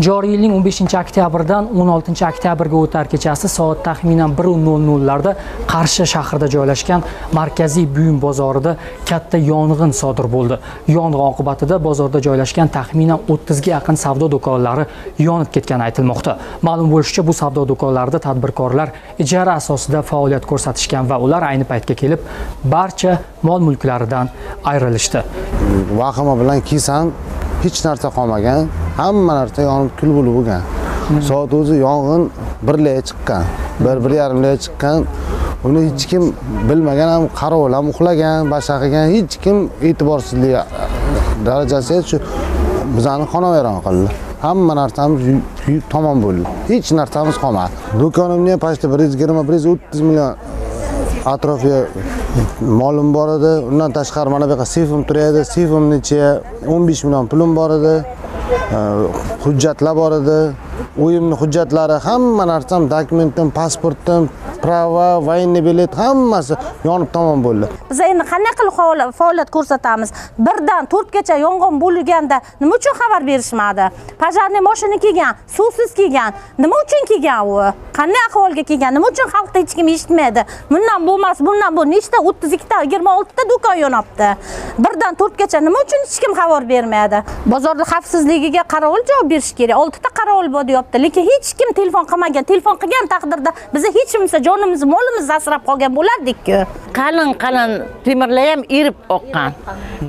joriy yilning 15 oktyabrdan 16 oktyabrga o'tar kechasi soat taxminan 1:00 larda qarshi shahrida joylashgan markaziy buyum bozorida katta yong'in sodir bo'ldi. Yong'in oqibatida bozorda joylashgan taxminan 30 ga yaqin savdo do'konlari yonib ketgani aytilmoqda. Ma'lum bo'lishicha bu savdo do'konlarida tadbirkorlar ijara asosida faoliyat ko'rsatishgan va ular ayni paytga kelib barcha mol mulklaridan ayrilishdi. Vahima bilan kiysam hech narsa qolmagan. Hamma narsa yonib kul bo'lib bo'lgan. Soat o'zi yong'in birlarga chiqqan bir bir yarimlarga chiqqan. Uni hech kim bilmagan ham qarovul ham uxlagan boshqa qilgan hech kim e'tiborsizlik darajasiga shu bizani xonavayron qildi. Hamma narsamiz kuyib tamom bo'ldi. Hech narsamiz qolmadi. Do'konimni почти bir yuz yigirma bir yuz o'ttiz million atrofiga molim bor edi. Undan tashqari mana bu yoqqa seyfim turadi seyfimni ichiga o'n besh million pulim bor edi Э, hujjatlar bor edi uyimni hujjatlari hamma narsam dokumentim pasportim prava военный bilet hammasi yonib tomon bo'ldi. Biz endi qanday qilib faoliyat ko'rsatamiz? Birdan to'rtgacha yong'in bo'lganda nima uchun xabar berishmadi? Пожарный mashina kelgan suvsiz kelgan nima uchun kelgan u? Qanday ahvolga kelgan nima uchun xalqda hech kim eshitmaydi? Bundan bo'lmas bundan bu nechta o'ttiz ikkita yigirma oltita do'kon yonibdi birdan to'rtgacha nima uchun hech kim xabar bermaydi? Bozorni xavfsizligiga qarovul javob berishi kerak. Oltita qarovul bor deyapti lekin hech kim telefon qilmagan. Telefon qilgan taqdirda bizni hech kimsa jonimizni molimizni asrab qolgan bo'lardikku. Qalin qalin temirlar ham erib oqqan.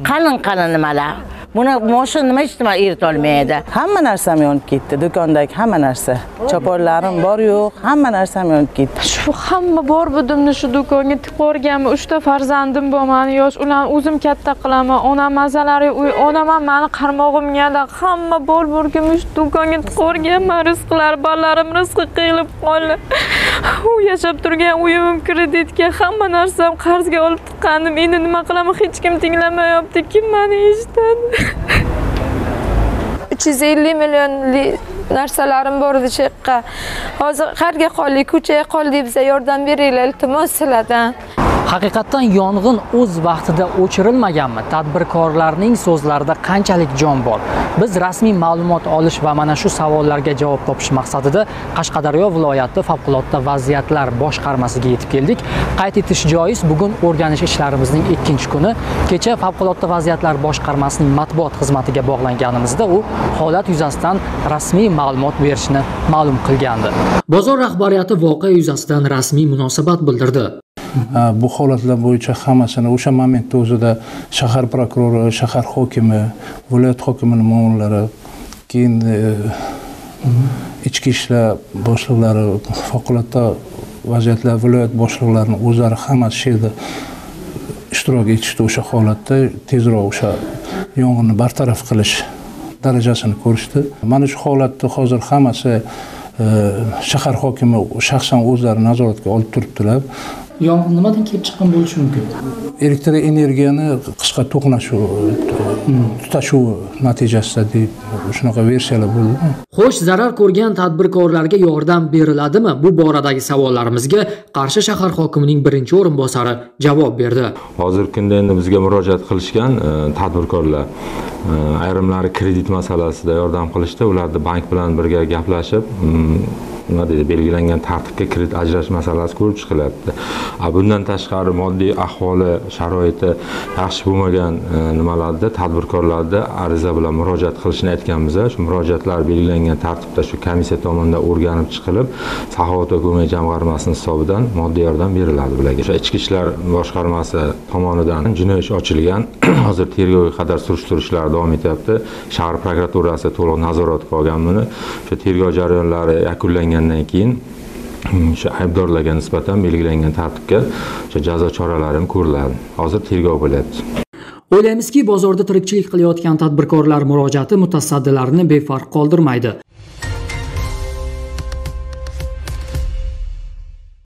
Qalin qalin nimalar? Buni moshina nima uchun nima eritolmaydi hamma narsam yonib ketdi. Do'kondagi hamma narsa. Choponlarim bor yo'q. Hamma narsam yonib ketdi. Shu hamma bor budimni shu do'konga tiqib yuborganman uchta farzandim bor mani. Yosh ularni o'zim katta qilaman. Onam mazalari uy onam ham mani qarmog'imga hamma bor bo'lgan shu do'konga tiqib yuborganman. Rizqlar bolalarim rizqi qiyilib qoldi. U yashab turgan uyim kreditga hamma narsam qarzga olib tiqqandim endi nima qilaman? Hech kim tinglamayapti. Kim mani eshitadi? Uch yuz ellik narsalarim bor edi shu yoqqa hozir qayerga qoldik ko'chaga qoldik bizga yordam beringlar iltimos sizlardan haqiqatdan yong'in o'z vaqtida o'chirilmaganmi? Tadbirkorlarning so'zlarida qanchalik jon bor? Biz rasmiy ma'lumot olish va mana shu savollarga javob topish maqsadida qashqadaryo viloyati favqulodda vaziyatlar boshqarmasiga yetib keldik. Qayd etish joiz bugun o'rganish ishlarimizning ikkinchi kuni. Kecha favqulodda vaziyatlar boshqarmasining matbuot xizmatiga bog'langanimizda u holat yuzasidan rasmiy ma'lumot berishni ma'lum qilgandi. Bozor rahbariyati voqea yuzasidan rasmiy munosabat bildirdi. Bu holatlar bo'yicha hammasini o'sha momentda o'zida shahar prokurori shahar hokimi viloyat hokimini muovinlari keyin ichki ishlar boshliqlari favqulodda vaziyatlar viloyat boshliqlarini o'zlari hammasi shu yerda ishtirok etishdi o'sha holatda tezroq o'sha yong'inni bartaraf qilish darajasini ko'rishdi mana shu holatni hozir hammasi shahar hokimi shaxsan o'zlari nazoratga olib turibdilar yong'in nimadan kelib chiqqan bo'lishi mumkin? Elektr energiyani qisqa to'qnashuv tutashuvi natijasida deb shunaqa versiyalar bo'ldi xo'sh zarar ko'rgan tadbirkorlarga yordam beriladimi? Bu boradagi savollarimizga qarshi shahar hokimining birinchi o'rinbosari javob berdi. Hozirgi kunda endi bizga murojaat qilishgan tadbirkorlar ayrimlari kredit masalasida yordam qilishdi. Ularni bank bilan birga gaplashib nima deydi belgilangan tartibga kredit ajratish masalasi ko'rib chiqilyapti. Bundan tashqari moddiy ahvoli sharoiti yaxshi bo'lmagan e, nimalarda tadbirkorlarda ariza bilan murojaat qilishni aytganmiz shu murojaatlar belgilangan tartibda shu komissiya tomonidan o'rganib chiqilib saxovat va ko'mak jamg'armasini hisobidan moddiy yordam beriladi bularga o'sha ichki ishlar boshqarmasi tomonidan jinoiy ish ochilgan. Hozir tergovga qadar surishtiruv ishlari davom etyapti. Shahar prokuraturasi to'liq nazoratga olgan buni. O'sha tergov jarayonlari yakunlangan yakunlangandan keyin mm, o'sha aybdorlarga nisbatan belgilangan tartibga o'sha jazo choralari ko'riladi hozir tergov bo'lyapti. O'ylaymizki bozorda tirikchilik qilayotgan tadbirkorlar murojaati mutasaddilarni befarq qoldirmaydi.